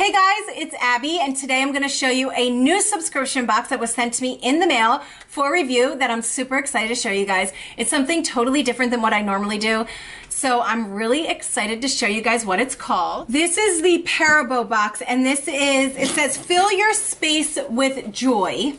Hey guys, it's Abby and today I'm going to show you a new subscription box that was sent to me in the mail for review that I'm super excited to show you guys. It's something totally different than what I normally do. So I'm really excited to show you guys what it's called. This is the Parabo box and this is, it says fill your space with joy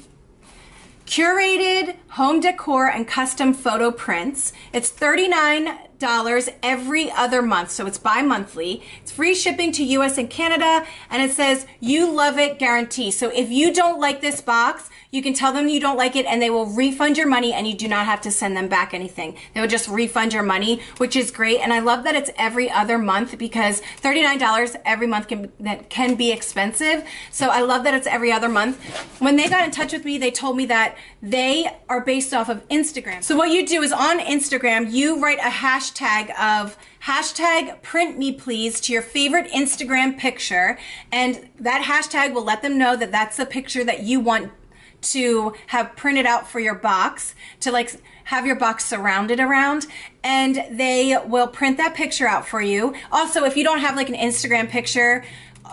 curated home decor and custom photo prints. It's $39 every other month, so it's bi-monthly. It's free shipping to US and Canada, and it says you love it guarantee. So if you don't like this box, you can tell them you don't like it and they will refund your money and you do not have to send them back anything. They will just refund your money, which is great. And I love that it's every other month because $39 every month can, that can be expensive. So I love that it's every other month. When they got in touch with me, they told me that they are based off of Instagram. So what you do is on Instagram, you write a hashtag of hashtag print me please to your favorite Instagram picture and that hashtag will let them know that that's the picture that you want to have printed out for your box to like have your box surrounded around and they will print that picture out for you. Also, if you don't have like an Instagram picture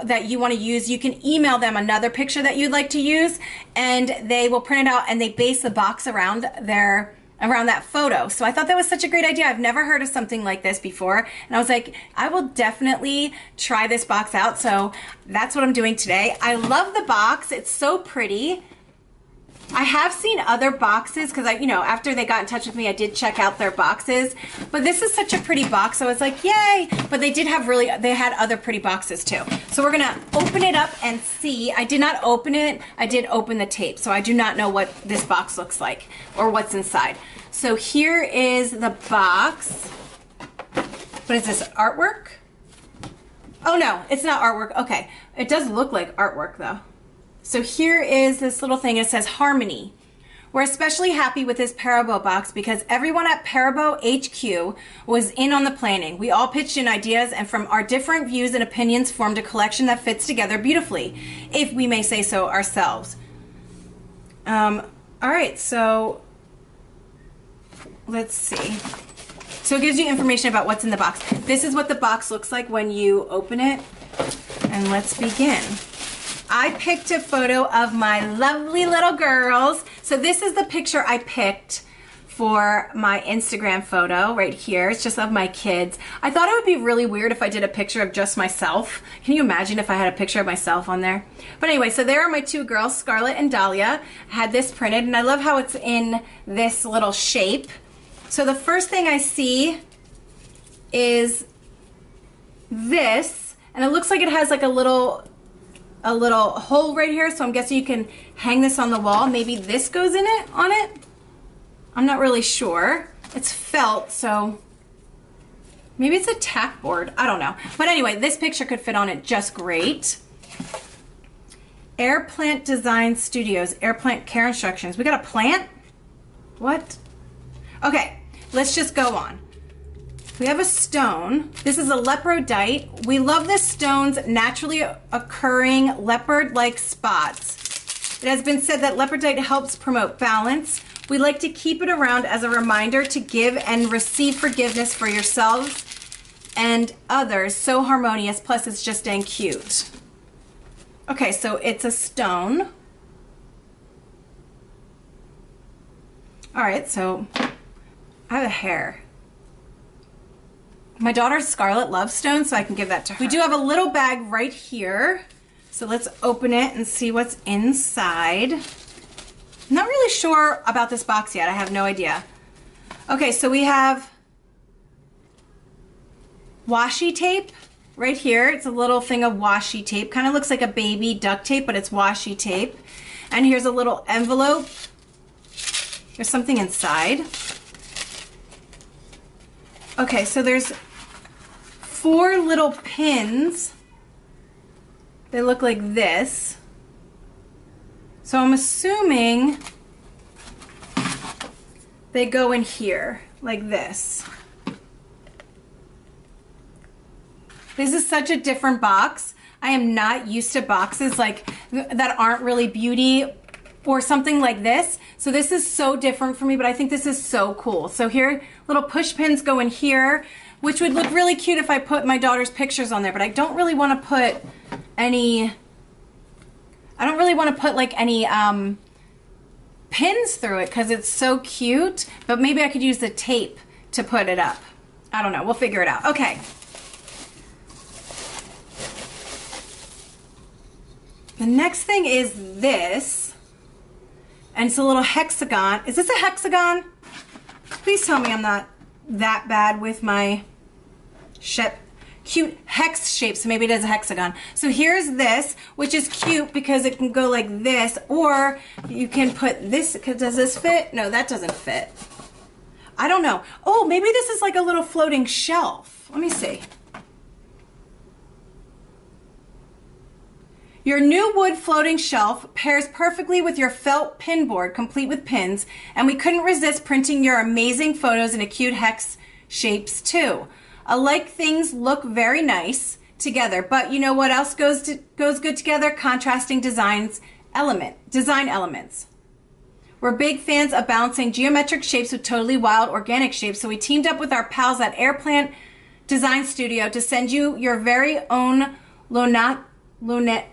that you want to use, you can email them another picture that you'd like to use and they will print it out and they base the box around their around that photo. So I thought that was such a great idea. I've never heard of something like this before. And I was like, I will definitely try this box out. So that's what I'm doing today. I love the box. It's so pretty. I have seen other boxes because I, you know, after they got in touch with me, I did check out their boxes. But this is such a pretty box, so I was like, yay! But they did have really, they had other pretty boxes too. So we're gonna open it up and see. I did not open it. I did open the tape, so I do not know what this box looks like or what's inside. So here is the box. What is this, artwork? Oh no, it's not artwork. Okay, it does look like artwork though. So here is this little thing. It says Harmony. We're especially happy with this Parabo box because everyone at Parabo HQ was in on the planning. We all pitched in ideas and from our different views and opinions formed a collection that fits together beautifully, if we may say so ourselves. Um, all right, so let's see. So it gives you information about what's in the box. This is what the box looks like when you open it. And let's begin. I picked a photo of my lovely little girls. So this is the picture I picked for my Instagram photo right here. It's just of my kids. I thought it would be really weird if I did a picture of just myself. Can you imagine if I had a picture of myself on there? But anyway, so there are my two girls, Scarlett and Dahlia. I had this printed and I love how it's in this little shape. So the first thing I see is this and it looks like it has like a little a little hole right here, so I'm guessing you can hang this on the wall. Maybe this goes in it, on it? I'm not really sure. It's felt, so maybe it's a tack board. I don't know. But anyway, this picture could fit on it just great. Air Plant Design Studios, Air Plant Care Instructions. We got a plant? What? Okay, let's just go on. We have a stone. This is a leopardite. We love this stone's naturally occurring leopard-like spots. It has been said that leopardite helps promote balance. We like to keep it around as a reminder to give and receive forgiveness for yourselves and others. So harmonious, plus it's just dang cute. Okay, so it's a stone. All right, so I have a hair. My daughter Scarlet loves stones, so I can give that to her. We do have a little bag right here. So let's open it and see what's inside. I'm not really sure about this box yet. I have no idea. Okay, so we have washi tape right here. It's a little thing of washi tape. Kind of looks like a baby duct tape, but it's washi tape. And here's a little envelope. There's something inside. Okay, so there's four little pins. They look like this. So I'm assuming they go in here like this. This is such a different box. I am not used to boxes like that aren't really beauty or something like this. So this is so different for me, but I think this is so cool. So here, little push pins go in here which would look really cute if I put my daughter's pictures on there, but I don't really want to put any, I don't really want to put like any um, pins through it because it's so cute, but maybe I could use the tape to put it up. I don't know. We'll figure it out. Okay. The next thing is this. And it's a little hexagon. Is this a hexagon? Please tell me I'm not that bad with my ship cute hex shape so maybe it is a hexagon. So here's this which is cute because it can go like this or you can put this does this fit? No that doesn't fit. I don't know. Oh maybe this is like a little floating shelf. Let me see Your new wood floating shelf pairs perfectly with your felt pin board, complete with pins, and we couldn't resist printing your amazing photos in cute hex shapes too. Alike things look very nice together, but you know what else goes to, goes good together? Contrasting designs element, design elements. We're big fans of balancing geometric shapes with totally wild organic shapes, so we teamed up with our pals at Airplant Design Studio to send you your very own Lona, Lona,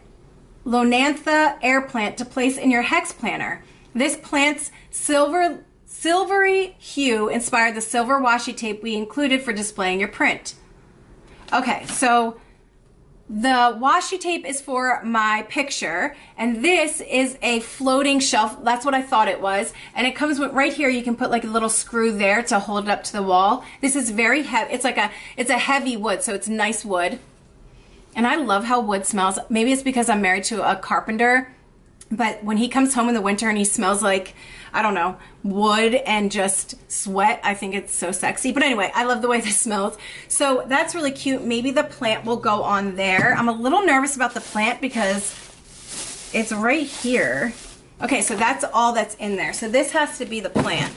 Lonantha air plant to place in your hex planner. This plant's silver silvery hue inspired the silver washi tape we included for displaying your print. Okay, so the washi tape is for my picture, and this is a floating shelf. That's what I thought it was. And it comes with right here. You can put like a little screw there to hold it up to the wall. This is very heavy. It's like a it's a heavy wood, so it's nice wood. And I love how wood smells. Maybe it's because I'm married to a carpenter, but when he comes home in the winter and he smells like, I don't know, wood and just sweat, I think it's so sexy. But anyway, I love the way this smells. So that's really cute. Maybe the plant will go on there. I'm a little nervous about the plant because it's right here. Okay, so that's all that's in there. So this has to be the plant.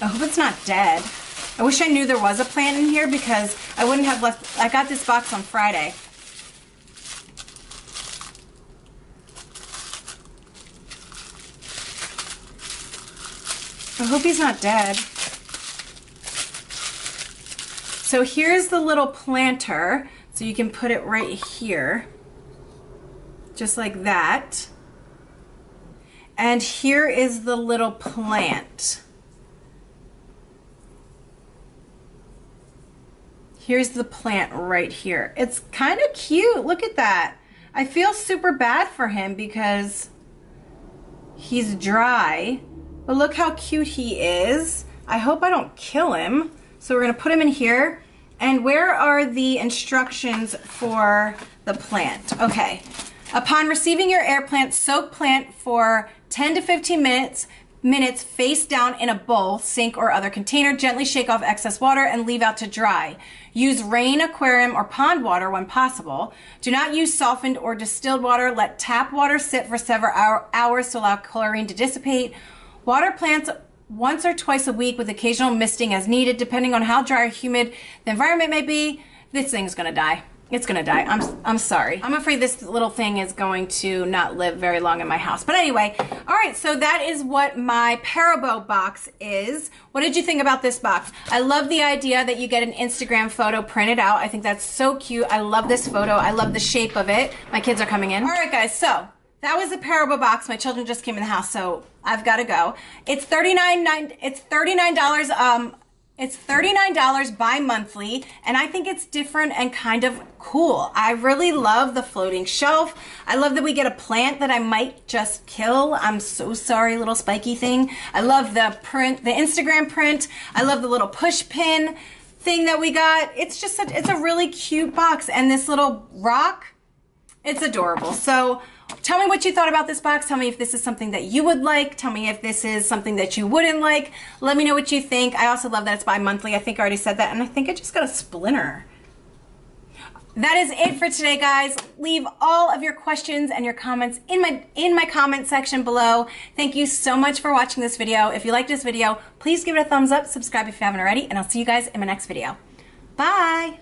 I hope it's not dead. I wish I knew there was a plant in here because I wouldn't have left. I got this box on Friday. I hope he's not dead. So here's the little planter. So you can put it right here. Just like that. And here is the little plant. Here's the plant right here. It's kind of cute. Look at that. I feel super bad for him because he's dry. But look how cute he is. I hope I don't kill him. So we're going to put him in here. And where are the instructions for the plant? Okay. Upon receiving your air plant, soak plant for 10 to 15 minutes minutes face down in a bowl, sink, or other container. Gently shake off excess water and leave out to dry. Use rain, aquarium, or pond water when possible. Do not use softened or distilled water. Let tap water sit for several hour, hours to allow chlorine to dissipate. Water plants once or twice a week with occasional misting as needed, depending on how dry or humid the environment may be. This thing's gonna die. It's gonna die. I'm, I'm sorry. I'm afraid this little thing is going to not live very long in my house. But anyway, all right, so that is what my Parabo box is. What did you think about this box? I love the idea that you get an Instagram photo printed out. I think that's so cute. I love this photo. I love the shape of it. My kids are coming in. All right, guys, so that was the Parabo box. My children just came in the house, so I've got to go. It's $39, it's $39 um, it's $39 bi-monthly, and I think it's different and kind of cool. I really love the floating shelf. I love that we get a plant that I might just kill. I'm so sorry, little spiky thing. I love the print, the Instagram print. I love the little push pin thing that we got. It's just, a, it's a really cute box. And this little rock, it's adorable. So Tell me what you thought about this box. Tell me if this is something that you would like. Tell me if this is something that you wouldn't like. Let me know what you think. I also love that it's bi-monthly. I think I already said that. And I think I just got a splinter. That is it for today, guys. Leave all of your questions and your comments in my in my comment section below. Thank you so much for watching this video. If you liked this video, please give it a thumbs up, subscribe if you haven't already, and I'll see you guys in my next video. Bye!